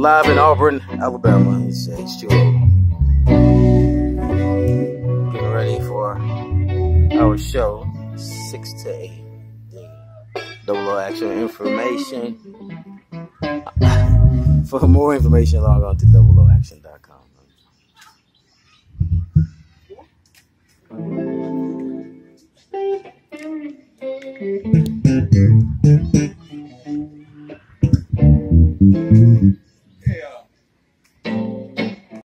live in Auburn, Alabama. It's H2O. Getting ready for our show, 6 to 8. Double Action Information. for more information, log on to doubleoaction.com.